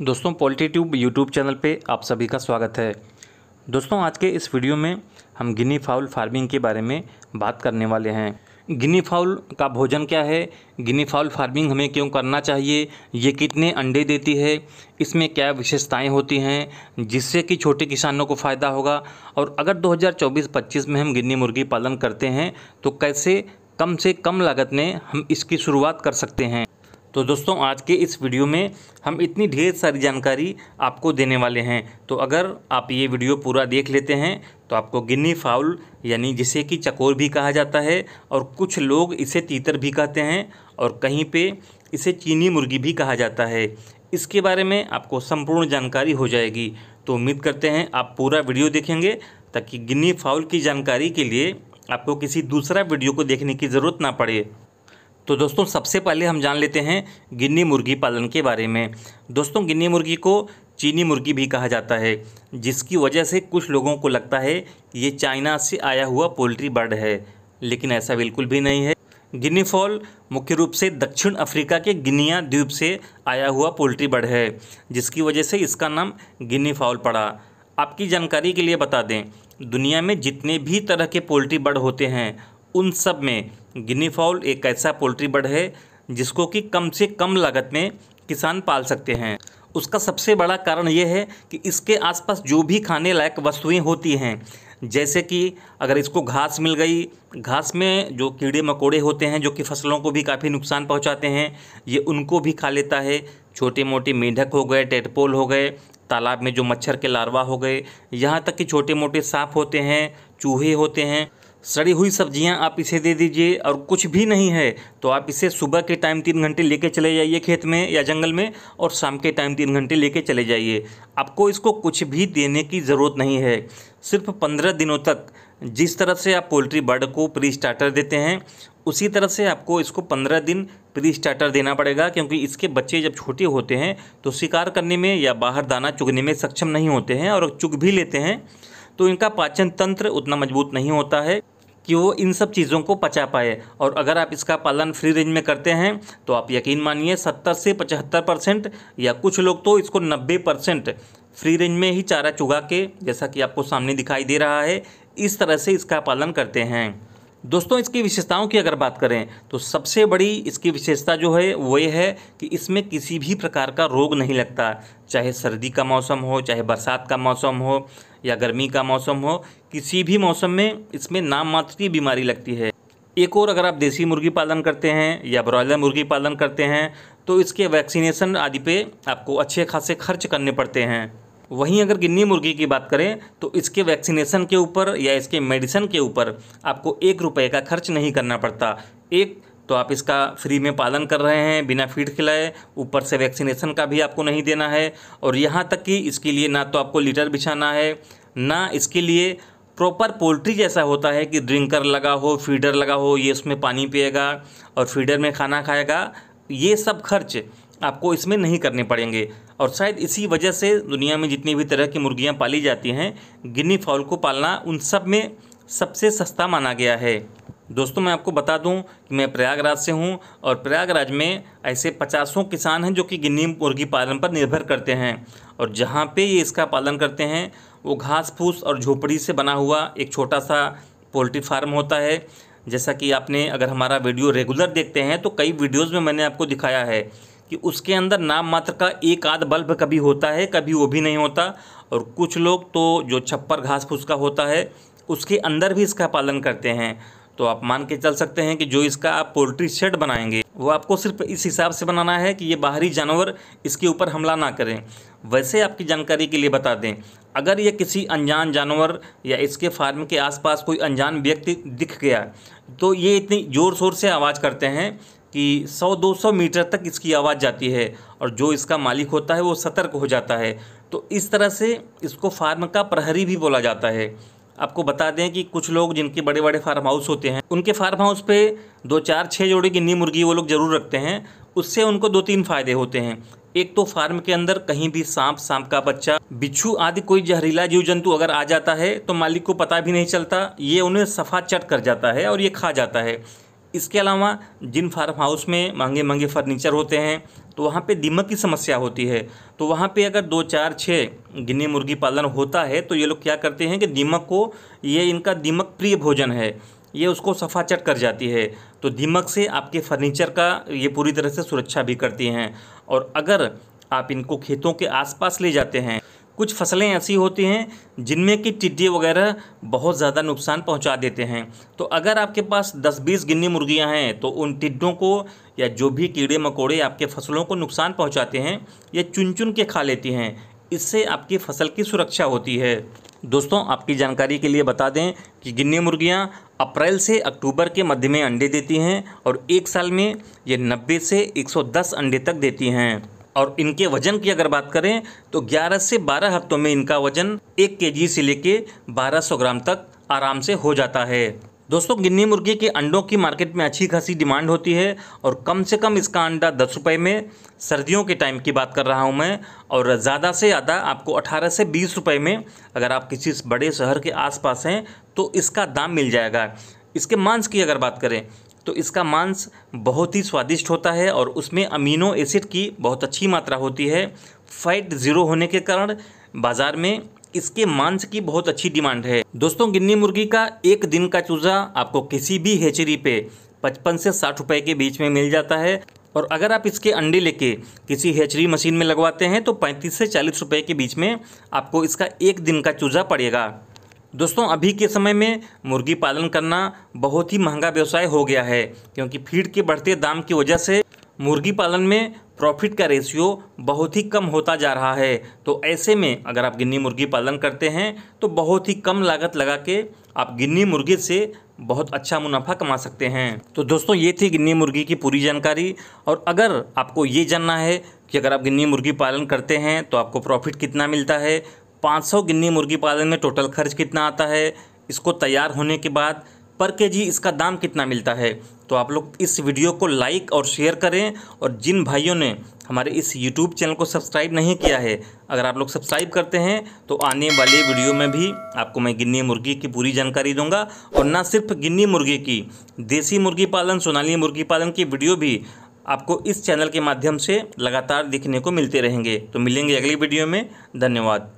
दोस्तों, poultry tube YouTube channel पे आप सभी का स्वागत है। दोस्तों, आज के इस वीडियो में हम गिनी फाउल फ़ार्मिंग के बारे में बात करने वाले हैं। गिनी फाउल का भोजन क्या है? गिनी फाउल फ़ार्मिंग हमें क्यों करना चाहिए? ये कितने अंडे देती है? इसमें क्या विशेषताएँ होती हैं? जिससे कि छोटे किसानों को फ़ायदा होगा? और अगर 2024-25 में हम गिन्नी मुर्गी पालन करते हैं तो कैसे कम से कम लागत में हम इसकी शुरुआत कर सकते हैं? तो दोस्तों, आज के इस वीडियो में हम इतनी ढेर सारी जानकारी आपको देने वाले हैं। तो अगर आप ये वीडियो पूरा देख लेते हैं तो आपको गिन्नी फाउल, यानी जिसे कि चकोर भी कहा जाता है, और कुछ लोग इसे तीतर भी कहते हैं, और कहीं पे इसे चीनी मुर्गी भी कहा जाता है। इसके बारे में आपको संपूर्ण जानकारी हो जाएगी। तो उम्मीद करते हैं आप पूरा वीडियो देखेंगे, ताकि गिन्नी फाउल की जानकारी के लिए आपको किसी दूसरा वीडियो को देखने की ज़रूरत ना पड़े। तो दोस्तों, सबसे पहले हम जान लेते हैं गिन्नी मुर्गी पालन के बारे में। दोस्तों, गिन्नी मुर्गी को चीनी मुर्गी भी कहा जाता है, जिसकी वजह से कुछ लोगों को लगता है ये चाइना से आया हुआ पोल्ट्री बर्ड है, लेकिन ऐसा बिल्कुल भी नहीं है। गिनी फॉल मुख्य रूप से दक्षिण अफ्रीका के गिनिया द्वीप से आया हुआ पोल्ट्री बर्ड है, जिसकी वजह से इसका नाम गिनी फॉल पड़ा। आपकी जानकारी के लिए बता दें, दुनिया में जितने भी तरह के पोल्ट्री बर्ड होते हैं उन सब में गिनी फाउल एक ऐसा पोल्ट्री बर्ड है जिसको कि कम से कम लागत में किसान पाल सकते हैं। उसका सबसे बड़ा कारण यह है कि इसके आसपास जो भी खाने लायक वस्तुएँ होती हैं, जैसे कि अगर इसको घास मिल गई, घास में जो कीड़े मकोड़े होते हैं जो कि फ़सलों को भी काफ़ी नुकसान पहुंचाते हैं, ये उनको भी खा लेता है। छोटे मोटे मेंढक हो गए टेटपोल हो गए, तालाब में जो मच्छर के लार्वा हो गए, यहाँ तक कि छोटे मोटे सांप होते हैं, चूहे होते हैं सड़ी हुई सब्ज़ियाँ आप इसे दे दीजिए और कुछ भी नहीं है तो आप इसे सुबह के टाइम तीन घंटे लेके चले जाइए खेत में या जंगल में और शाम के टाइम तीन घंटे लेके चले जाइए। आपको इसको कुछ भी देने की ज़रूरत नहीं है। सिर्फ़ पंद्रह दिनों तक जिस तरह से आप पोल्ट्री बर्ड को प्री स्टार्टर देते हैं, उसी तरह से आपको इसको पंद्रह दिन प्री स्टार्टर देना पड़ेगा, क्योंकि इसके बच्चे जब छोटे होते हैं तो शिकार करने में या बाहर दाना चुगने में सक्षम नहीं होते हैं और चुग भी लेते हैं तो इनका पाचन तंत्र उतना मज़बूत नहीं होता है। कि वो इन सब चीज़ों को पचा पाए। और अगर आप इसका पालन फ्री रेंज में करते हैं तो आप यकीन मानिए, सत्तर से पचहत्तर परसेंट या कुछ लोग तो इसको नब्बे परसेंट फ्री रेंज में ही चारा चुगा के, जैसा कि आपको सामने दिखाई दे रहा है, इस तरह से इसका पालन करते हैं। दोस्तों, इसकी विशेषताओं की अगर बात करें तो सबसे बड़ी इसकी विशेषता जो है, वो ये है कि इसमें किसी भी प्रकार का रोग नहीं लगता। चाहे सर्दी का मौसम हो, चाहे बरसात का मौसम हो या गर्मी का मौसम हो, किसी भी मौसम में इसमें नाम मात्र की बीमारी लगती है। एक और अगर आप देसी मुर्गी पालन करते हैं या ब्रॉयलर मुर्गी पालन करते हैं तो इसके वैक्सीनेशन आदि पे आपको अच्छे खासे खर्च करने पड़ते हैं। वहीं अगर गिन्नी मुर्गी की बात करें तो इसके वैक्सीनेशन के ऊपर या इसके मेडिसिन के ऊपर आपको एक रुपये का खर्च नहीं करना पड़ता। एक तो आप इसका फ्री में पालन कर रहे हैं, बिना फ़ीड खिलाए, ऊपर से वैक्सीनेशन का भी आपको नहीं देना है। और यहाँ तक कि इसके लिए ना तो आपको लीटर बिछाना है, ना इसके लिए प्रॉपर पोल्ट्री जैसा होता है कि ड्रिंकर लगा हो, फीडर लगा हो, ये उसमें पानी पिएगा और फीडर में खाना खाएगा, ये सब खर्च आपको इसमें नहीं करने पड़ेंगे। और शायद इसी वजह से दुनिया में जितनी भी तरह की मुर्गियाँ पाली जाती हैं गिनी फॉल को पालना उन सब में सबसे सस्ता माना गया है। दोस्तों, मैं आपको बता दूँ कि मैं प्रयागराज से हूँ और प्रयागराज में ऐसे पचासों किसान हैं जो कि गिन्नी, मुर्गी पालन पर निर्भर करते हैं। और जहाँ पे ये इसका पालन करते हैं, वो घास फूस और झोपड़ी से बना हुआ एक छोटा सा पोल्ट्री फार्म होता है। जैसा कि आपने अगर हमारा वीडियो रेगुलर देखते हैं तो कई वीडियोज़ में मैंने आपको दिखाया है कि उसके अंदर नाम मात्र का एक आध बल्ब कभी होता है, कभी वो भी नहीं होता। और कुछ लोग तो जो छप्पर घास फूस का होता है, उसके अंदर भी इसका पालन करते हैं। तो आप मान के चल सकते हैं कि जो इसका आप पोल्ट्री शेड बनाएँगे, वो आपको सिर्फ़ इस हिसाब से बनाना है कि ये बाहरी जानवर इसके ऊपर हमला ना करें। वैसे आपकी जानकारी के लिए बता दें, अगर ये किसी अनजान जानवर या इसके फार्म के आसपास कोई अनजान व्यक्ति दिख गया तो ये इतनी ज़ोर शोर से आवाज़ करते हैं कि 100-200 मीटर तक इसकी आवाज़ जाती है और जो इसका मालिक होता है वो सतर्क हो जाता है। तो इस तरह से इसको फार्म का प्रहरी भी बोला जाता है। आपको बता दें कि कुछ लोग जिनके बड़े बड़े फार्म हाउस होते हैं, उनके फार्म हाउस पे दो चार छः जोड़ी गिन्नी मुर्गी वो लोग ज़रूर रखते हैं। उससे उनको दो तीन फ़ायदे होते हैं। एक तो फार्म के अंदर कहीं भी सांप सांप का बच्चा, बिच्छू आदि कोई जहरीला जीव जंतु अगर आ जाता है तो मालिक को पता भी नहीं चलता, ये उन्हें सफ़ा चट कर जाता है और ये खा जाता है। इसके अलावा जिन फार्म हाउस में महँगे महँगे फर्नीचर होते हैं तो वहाँ पे दीमक की समस्या होती है। तो वहाँ पे अगर दो, चार छः गिनी मुर्गी पालन होता है तो ये लोग क्या करते हैं कि दीमक को, ये इनका दीमक प्रिय भोजन है, ये उसको सफाचट कर जाती है। तो दीमक से आपके फर्नीचर का ये पूरी तरह से सुरक्षा भी करती हैं। और अगर आप इनको खेतों के आसपास ले जाते हैं कुछ फ़सलें ऐसी होती हैं जिनमें कि टिड्डी वगैरह बहुत ज़्यादा नुकसान पहुँचा देते हैं। तो अगर आपके पास 10-20 गिन्नी मुर्गियाँ हैं तो उन टिड्डों को या जो भी कीड़े मकोड़े आपके फ़सलों को नुकसान पहुंचाते हैं ये चुन चुन के खा लेती हैं, इससे आपकी फ़सल की सुरक्षा होती है। दोस्तों, आपकी जानकारी के लिए बता दें कि गिन्नी मुर्गियाँ अप्रैल से अक्टूबर के मध्य में अंडे देती हैं और एक साल में ये 90 से 110 अंडे तक देती हैं। और इनके वज़न की अगर बात करें तो 11 से 12 हफ्तों में इनका वज़न एक के से लेके 1200 ग्राम तक आराम से हो जाता है। दोस्तों, गिन्नी मुर्गी के अंडों की मार्केट में अच्छी खासी डिमांड होती है और कम से कम इसका अंडा दस रुपये में सर्दियों के टाइम की बात कर रहा हूँ मैं और ज़्यादा से ज़्यादा आपको अठारह से बीस रुपये में अगर आप किसी बड़े शहर के आसपास हैं तो इसका दाम मिल जाएगा। इसके मांस की अगर बात करें तो इसका मांस बहुत ही स्वादिष्ट होता है और उसमें अमीनो एसिड की बहुत अच्छी मात्रा होती है। फैट ज़ीरो होने के कारण बाज़ार में इसके मांस की बहुत अच्छी डिमांड है। दोस्तों, गिन्नी मुर्गी का एक दिन का चूज़ा आपको किसी भी हेचरी पे पचपन से साठ रुपए के बीच में मिल जाता है। और अगर आप इसके अंडे लेके किसी हेचरी मशीन में लगवाते हैं तो पैंतीस से चालीस रुपए के बीच में आपको इसका एक दिन का चूज़ा पड़ेगा। दोस्तों, अभी के समय में मुर्गी पालन करना बहुत ही महँगा व्यवसाय हो गया है, क्योंकि फ़ीड के बढ़ते दाम की वजह से मुर्गी पालन में प्रॉफिट का रेशियो बहुत ही कम होता जा रहा है। तो ऐसे में अगर आप गिन्नी मुर्गी पालन करते हैं तो बहुत ही कम लागत लगा के आप गिन्नी मुर्गी से बहुत अच्छा मुनाफा कमा सकते हैं। तो दोस्तों, ये थी गिन्नी मुर्गी की पूरी जानकारी। और अगर आपको ये जानना है कि अगर आप गिन्नी मुर्गी पालन करते हैं तो आपको प्रॉफिट कितना मिलता है 500 गिन्नी मुर्गी पालन में टोटल खर्च कितना आता है? इसको तैयार होने के बाद पर के जी इसका दाम कितना मिलता है? तो आप लोग इस वीडियो को लाइक और शेयर करें और जिन भाइयों ने हमारे इस यूट्यूब चैनल को सब्सक्राइब नहीं किया है, अगर आप लोग सब्सक्राइब करते हैं तो आने वाले वीडियो में भी आपको मैं गिन्नी मुर्गी की पूरी जानकारी दूँगा। और ना सिर्फ़ गिन्नी मुर्गी की, देसी मुर्गी पालन, सोनाली मुर्गी पालन की वीडियो भी आपको इस चैनल के माध्यम से लगातार देखने को मिलते रहेंगे। तो मिलेंगे अगली वीडियो में। धन्यवाद।